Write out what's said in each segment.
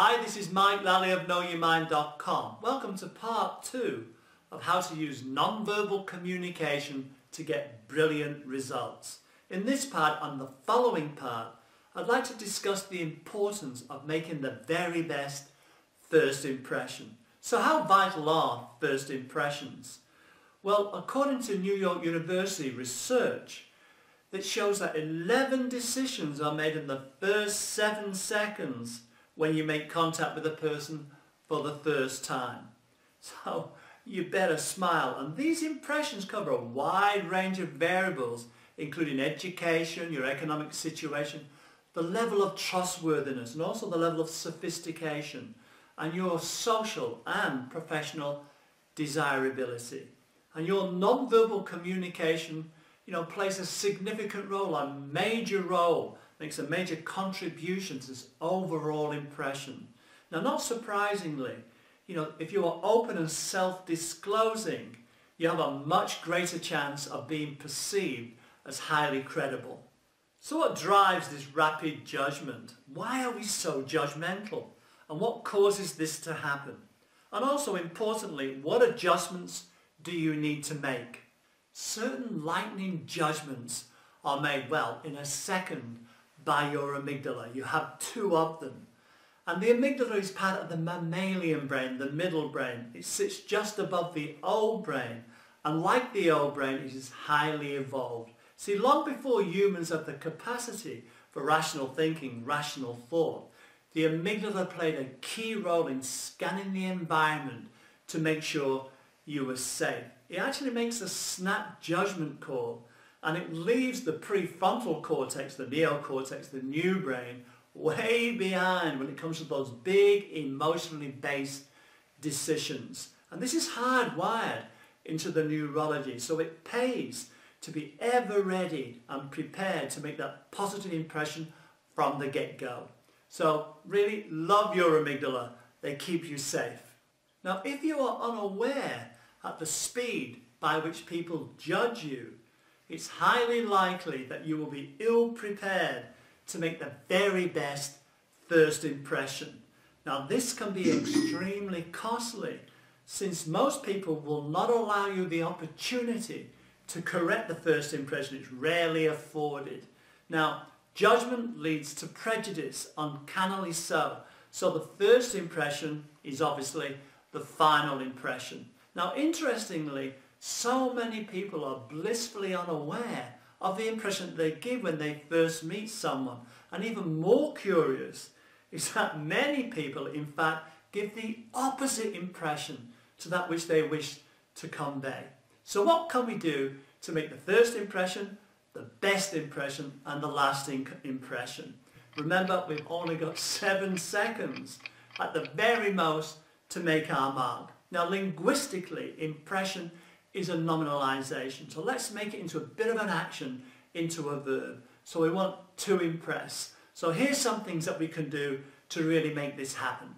Hi, this is Mike Lally of KnowYourMind.com. Welcome to part two of how to use non-verbal communication to get brilliant results. In this part and the following part, I'd like to discuss the importance of making the very best first impression. So how vital are first impressions? Well, according to New York University research, that shows that 11 decisions are made in the first seven seconds when you make contact with a person for the first time. So you better smile. And these impressions cover a wide range of variables, including education, your economic situation, the level of trustworthiness, and also the level of sophistication, and your social and professional desirability. And your non-verbal communication you know, plays a significant role, a major role, makes a major contribution to this overall impression. Now, not surprisingly, you know, if you are open and self-disclosing, you have a much greater chance of being perceived as highly credible. So what drives this rapid judgment? Why are we so judgmental? And what causes this to happen? And also importantly, what adjustments do you need to make? certain lightning judgments are made, well, in a second by your amygdala. You have two of them. And the amygdala is part of the mammalian brain, the middle brain. It sits just above the old brain. And like the old brain, it is highly evolved. See, long before humans had the capacity for rational thinking, rational thought, the amygdala played a key role in scanning the environment to make sure you were safe. It actually makes a snap judgment call and it leaves the prefrontal cortex, the neocortex, the new brain, way behind when it comes to those big emotionally based decisions. And this is hardwired into the neurology, so it pays to be ever ready and prepared to make that positive impression from the get-go. So really love your amygdala. They keep you safe. Now if you are unaware at the speed by which people judge you, it's highly likely that you will be ill prepared to make the very best first impression. Now this can be extremely costly since most people will not allow you the opportunity to correct the first impression. It's rarely afforded. Now judgment leads to prejudice, uncannily so. So the first impression is obviously the final impression. Now, interestingly, so many people are blissfully unaware of the impression they give when they first meet someone. And even more curious is that many people, in fact, give the opposite impression to that which they wish to convey. So what can we do to make the first impression, the best impression, and the lasting impression? Remember, we've only got seven seconds at the very most to make our mark. Now linguistically, impression is a nominalization. So let's make it into a bit of an action into a verb. So we want to impress. So here's some things that we can do to really make this happen.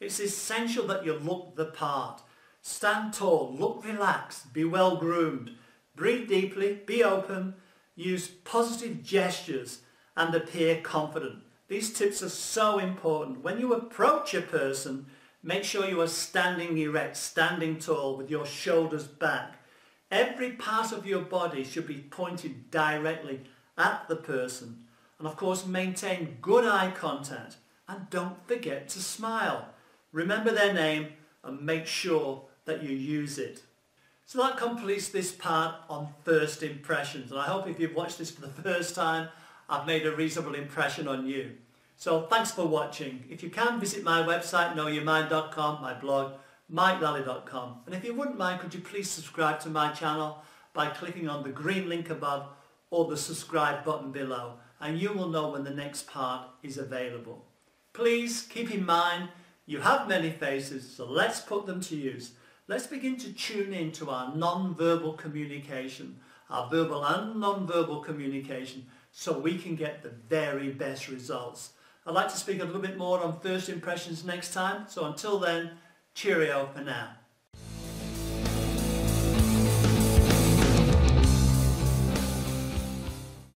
It's essential that you look the part. Stand tall, look relaxed, be well groomed, breathe deeply, be open, use positive gestures and appear confident. These tips are so important. When you approach a person, Make sure you are standing erect, standing tall with your shoulders back. Every part of your body should be pointed directly at the person. And of course maintain good eye contact and don't forget to smile. Remember their name and make sure that you use it. So that completes this part on first impressions and I hope if you've watched this for the first time I've made a reasonable impression on you. So thanks for watching. If you can, visit my website, knowyourmind.com, my blog, mikelally.com. And if you wouldn't mind, could you please subscribe to my channel by clicking on the green link above or the subscribe button below and you will know when the next part is available. Please keep in mind you have many faces, so let's put them to use. Let's begin to tune in to our non-verbal communication, our verbal and non-verbal communication, so we can get the very best results. I'd like to speak a little bit more on first impressions next time. So until then, cheerio for now.